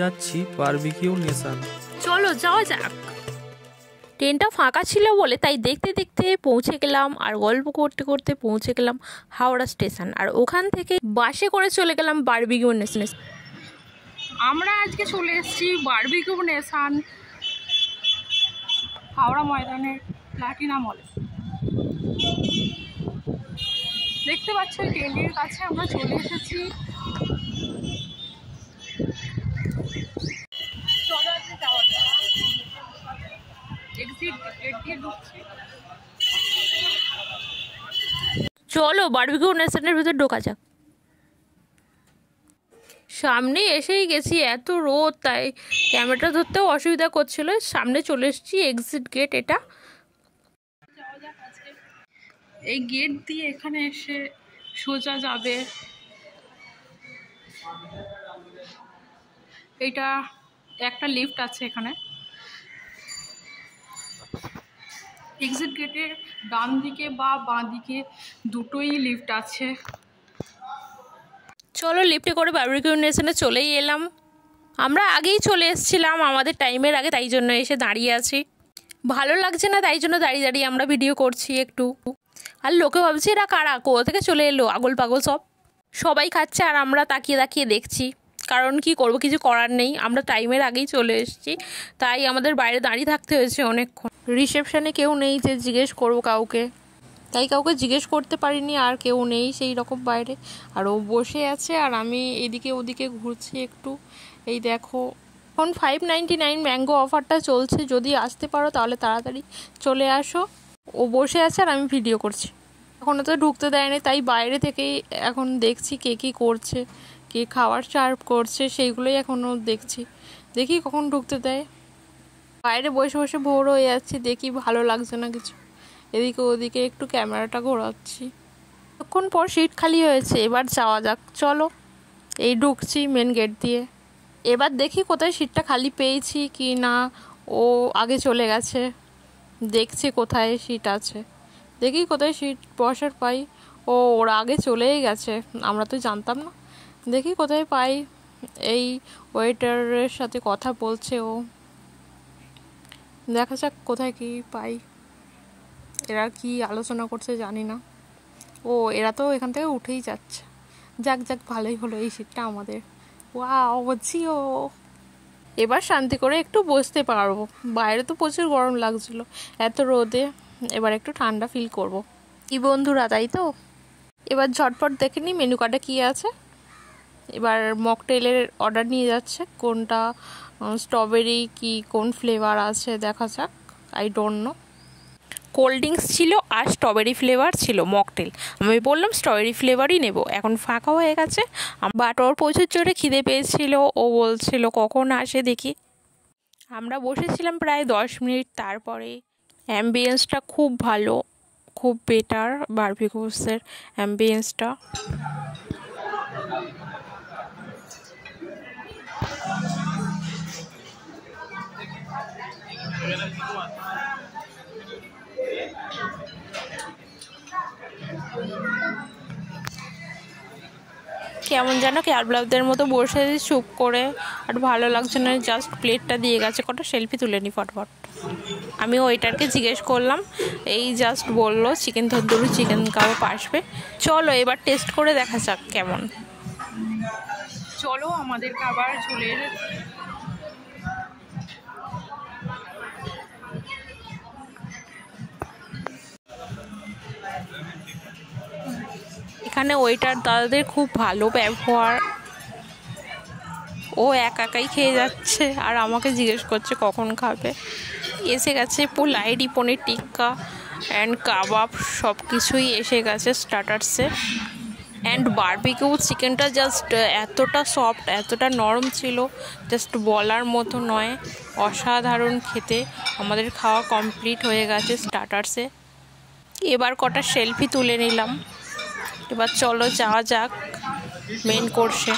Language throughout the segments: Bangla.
যাচ্ছি বারবিকিউ নেশান চলো যাওয়া যাক। ট্রেনটা ফাঁকা ছিল বলে তাই দেখতে দেখতে পৌঁছে গেলাম আর গল্প করতে করতে পৌঁছে গেলাম হাওড়া স্টেশন। আর ওখান থেকে বাসে করে চলে গেলাম বারবিকিউ নেশন। আমরা আজকে চলে এসেছি বারবিকিউ নেশান হাওড়া ময়দানের প্লাটিনা মলে। দেখতে পাচ্ছ ট্রেনের কাছে আমরা চলে এসেছি চলো আজকে যাওয়া যাক এক্সিট গেট দিয়ে ঢুকছি চলো বারবিকিউ নেশনের ভিতর ঢোকা যাক। সামনে এসেই গেছি, এত রোদ, তাই ক্যামেরাটা ধরতেও অসুবিধা করছিল। সামনে চলে এসেছি এক্সিট গেট এটা। এই গেট দিয়ে এখানে এসে সোজা যাবে। এটা একটা লিফট আছে এখানে। এক্সিট গেটের ডান দিকে বা বাঁ দিকে দুটোই লিফট আছে। চলো লিফটে করে বারবিকিউ চলেই এলাম। আমরা আগেই চলে এসেছিলাম আমাদের টাইমের আগে, তাই জন্য এসে দাঁড়িয়ে আছি। ভালো লাগছে না, তাই জন্য দাঁড়িয়ে দাঁড়িয়ে আমরা ভিডিও করছি একটু। আর লোকে ভাবছে এরা কারা? কোথা থেকে চলে এলো? আগল পাগল সব। সবাই খাচ্ছে আর আমরা তাকিয়ে তাকিয়ে দেখছি। কারণ কি করব? কিছু করার নেই। আমরা টাইমের আগেই চলে এসেছি। তাই আমাদের বাইরে দাঁড়িয়ে থাকতে হয়েছে অনেকক্ষণ। রিসেপশনে কেউ নেই যে জিজ্ঞেস করব কাউকে। তাই কাউকে জিজ্ঞেস করতে পারিনি, আর কেউ নেই সেই রকম বাইরে। আর ও বসে আছে, আর আমি এদিকে ওদিকে ঘুরছি একটু। এই দেখো, এখন ফাইভ নাইনটি নাইন ম্যাঙ্গো অফারটা চলছে। যদি আসতে পারো তাহলে তাড়াতাড়ি চলে আসো। ও বসে আছে, আর আমি ভিডিও করছি। এখনও তো ঢুকতে দেয়নি, তাই বাইরে থেকেই এখন দেখছি কে কী করছে। কে খাবার সার্ভ করছে সেইগুলোই এখনও দেখছি। দেখি কখন ঢুকতে দেয়। বাইরে বসে বসে ভোর হয়ে যাচ্ছি, দেখি ভালো লাগছে না কিছু। এদিকে ওদিকে একটু ক্যামেরাটা ঘোরাচ্ছি। তখন পর সিট খালি হয়েছে, এবার যাওয়া যাক। চলো, এই ঢুকছি মেন গেট দিয়ে। এবার দেখি কোথায় সিটটা খালি পেয়েছি কি না, ও আগে চলে গেছে। দেখছে কোথায় সিট আছে। দেখি কোথায় সিট বসার পাই। ও, ওরা আগে চলেই গেছে। আমরা তো জানতাম না। দেখি কোথায় পাই। এই ওয়েটারের সাথে কথা বলছে ও। দেখা যাক কোথায় কি পাই। এরা কি আলোচনা করছে জানি না। ও, এরা তো এখান থেকে উঠেই যাচ্ছে। যাক যাক, ভালোই হলো এই সিটটা আমাদের। ওয়াও জিও এবার শান্তি করে একটু বসতে পারব। বাইরে তো প্রচুর গরম লাগছিল। এত রোদে এবার একটু ঠান্ডা ফিল করব। কি বন্ধুরা, তাই তো? এবার ঝটপট দেখে নিই মেনু কার্ডে কী আছে। এবার মকটেলের অর্ডার নিয়ে যাচ্ছে। কোনটা স্ট্রবেরি কি, কোন ফ্লেভার আছে, দেখা যাক। I don't know cold drinks ছিল আর স্ট্রবেরি ফ্লেভার ছিল মকটেল। আমি বললাম স্ট্রবেরি ফ্লেভারই নেব। এখন ফাঁকা হয়ে গেছে। বাট ওর প্রচুর জোরে খিদে পেয়েছিল। ও বলছিল, কখন আসে দেখি? আমরা বসেছিলাম প্রায় দশ মিনিট। তারপরে অ্যাম্বিয়েন্সটা খুব ভালো। খুব বেটার বার্বিকুসের অ্যাম্বিয়েন্সটা কেমন যেন ক্যাবলাবদের মতো বসে চুপ করে আর ভালো লাগছে না জাস্ট প্লেটটা দিয়ে গেছে, কটা সেলফি তুলে নি ফটফট। আমি ওইটারকে জিজ্ঞেস করলাম, এই জাস্ট বলল চিকেন তন্দুরি চিকেন কাবাব আসবে। চলো এবার টেস্ট করে দেখা যাক কেমন। চলো, আমাদের খাবার চলে এখানে ওইটার দাদাদের খুব ভালো ব্যবহার। ও একা একাই খেয়ে যাচ্ছে আর আমাকে জিজ্ঞেস করছে কখন খাবে। এসে গেছে পোলাইডি পনির টিক্কা অ্যান্ড কাবাব সব কিছুই এসে গেছে স্টার্টার্সে অ্যান্ড বারবিকিউ চিকেনটা জাস্ট এতটা সফট এতটা নরম ছিল জাস্ট বলার মতো নয়। অসাধারণ খেতে। আমাদের খাওয়া কমপ্লিট হয়ে গেছে স্টার্টার্সে এবার কটা সেলফি তুলে নিলাম। এবার চলো যাওয়া যাক মেন কোর্সে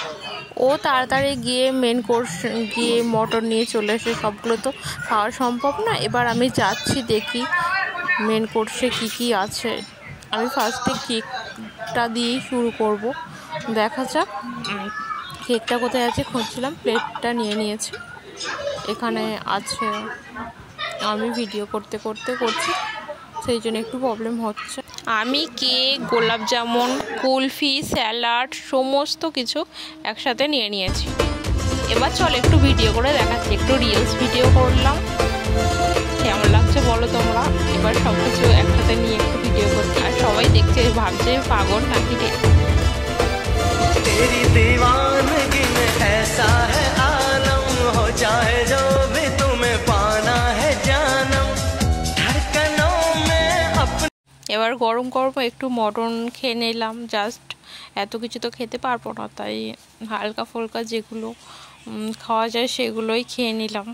ও তাড়াতাড়ি গিয়ে মেন কোর্স গিয়ে মটর নিয়ে চলে এসে সবগুলো তো খাওয়া সম্ভব না। এবার আমি যাচ্ছি দেখি মেন কোর্সে কি কি আছে। আমি ফার্স্টে কেকটা দিয়েই শুরু করব। দেখা যাক। কেকটা কোথায় আছে খুঁজছিলাম প্লেটটা নিয়ে নিয়েছি। এখানে আছে, আমি ভিডিও করতে করতে করছি, সেই জন্য একটু প্রবলেম হচ্ছে। আমি কেক, গোলাপ জামুন, কুলফি, স্যালাড, সমস্ত কিছু একসাথে নিয়ে নিয়েছি। এবার চল একটু ভিডিও করে দেখাচ্ছি, একটু রিলস ভিডিও করলাম। কেমন লাগছে বলো তোমরা? এবার সব কিছু একসাথে নিয়ে একটু ভিডিও করছি। আর সবাই দেখছে, ভাবছে পাগল নাকি রে এবার গরম গরম একটু মটন খেয়ে নিলাম জাস্ট এত কিছু তো খেতে পারব না, তাই হালকা ফুলকা যেগুলো খাওয়া যায় সেগুলোই খেয়ে নিলাম।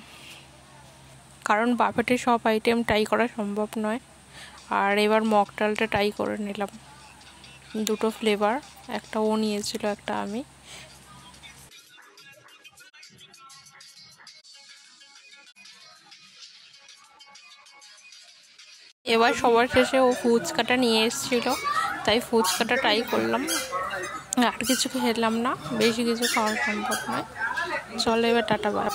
কারণ বাফেটে সব আইটেম ট্রাই করা সম্ভব নয়। আর এবার মকটালটা ট্রাই করে নিলাম। দুটো ফ্লেভার একটা ও নিয়েছিল, একটা আমি। এবার সবার শেষে ও ফুচকাটা নিয়ে এসেছিল, তাই ফুচকাটা ট্রাই করলাম। আর কিছু খেলাম না, বেশি কিছু খাওয়ার সম্ভব নয়। চলো এবার টাটা বাই